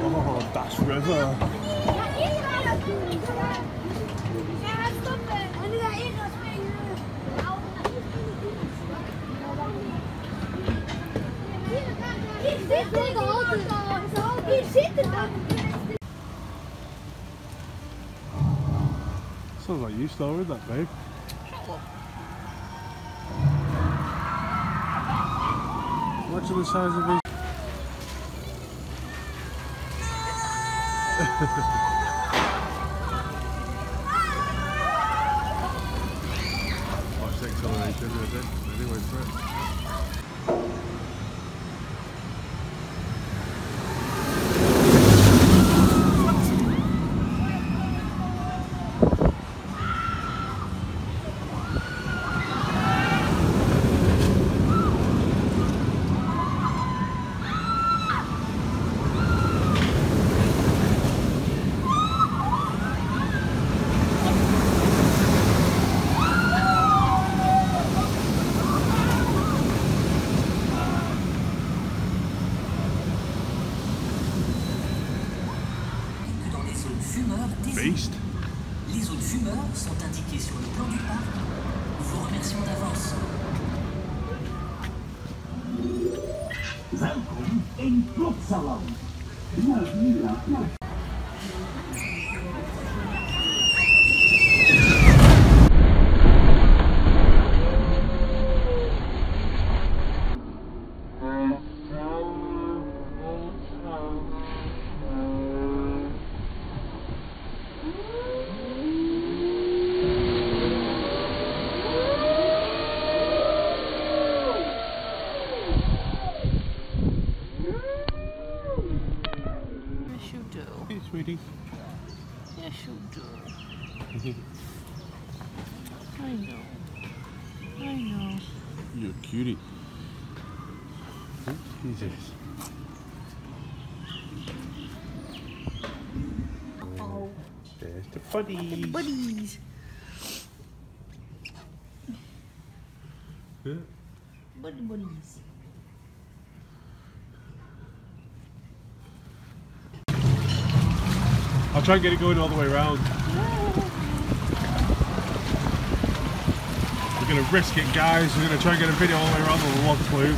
Oh, Bass River. Sounds like you started that, babe. Imagine the size of his. Watch the acceleration, is it? Anyway, for it. Sont indiquées sur le plan du parc. Nous vous remercions d'avance. Welkom in Plopsaland. Naar Mila sweetie. Yes, you do. Mm-hmm. I know. I know. You're a cutie. Jesus. Oh, there's the buddies. Buddies. Yeah. Buddy buddies. I'll try and get it going all the way around. We're gonna risk it, guys. We're gonna try and get a video all the way around the log flume.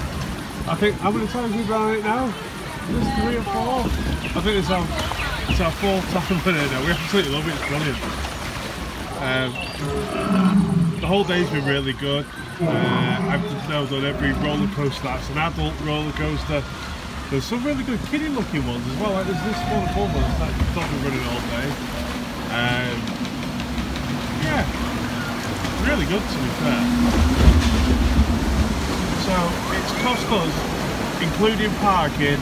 I think how many times we've done it now? This three or four. I think it's our it's our fourth time with it now. We absolutely love it. It's brilliant. Um, the whole day's been really good. Uh, I've now done every roller coaster that's an adult roller coaster. There's some really good kiddie looking ones as well. Like there's this one above us that's not been running all day. Um, yeah, really good to be fair. So it's cost us, including parking,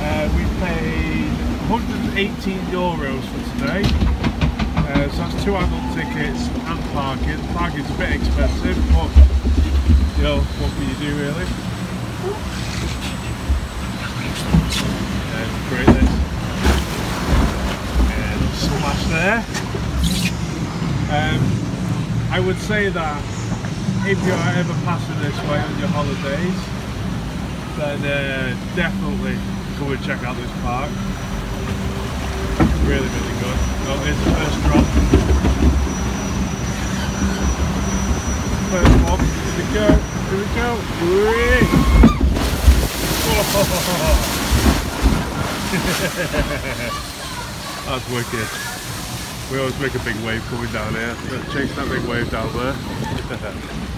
uh, we paid 118 euros for today. Uh, so that's two adult tickets and parking. Parking's a bit expensive, but you know, what can you do really? And create this. And splash there. Um, I would say that if you're ever passing this way on your holidays, then uh, definitely come and check out this park. Really, really good. Oh, here's the first drop. First one. Here we go. Here we go. Whee! That's wicked. We always make a big wave coming down here. Let's chase that big wave down there.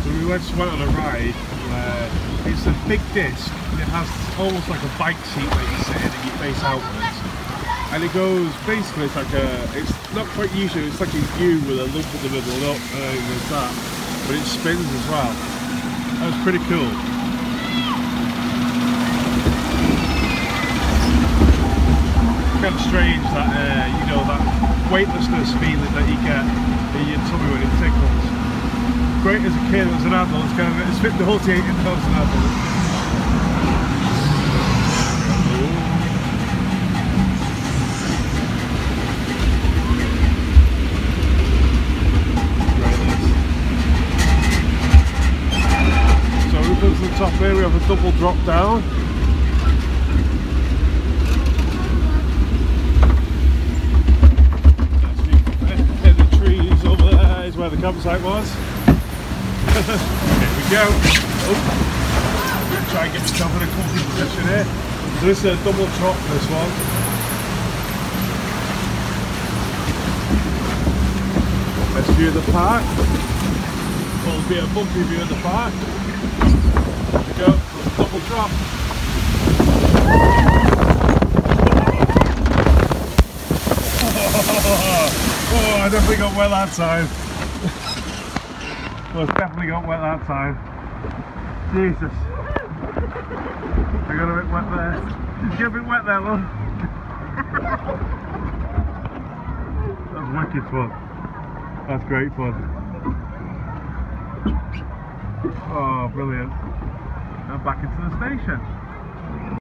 So we went, went on a ride where it's a big disc and it has almost like a bike seat that you sit in and you face outwards. And it goes, basically it's like a, it's not quite usual, it's like a U with a lump in the middle, not uh, that, but it spins as well. That was pretty cool. Kind of strange that, uh, you know, that weightlessness feeling that you get in your tummy when it tickles great as a kid, as an adult, it's kind of it's fit the whole team in an adult. Here we have a double drop down. The- in the trees over there is where the campsite was. here we go. Oh. I'm gonna try and get myself in a comfy position here. So this is a double drop, this one. Let's view the park. Will be a bumpy view of the park. There we go, double. Oh, I definitely got wet that time. well, definitely got wet that time. Jesus. I got a bit wet there. Did you get a bit wet there, love? That's wicked fun. That's great fun. Oh, brilliant. And back into the station.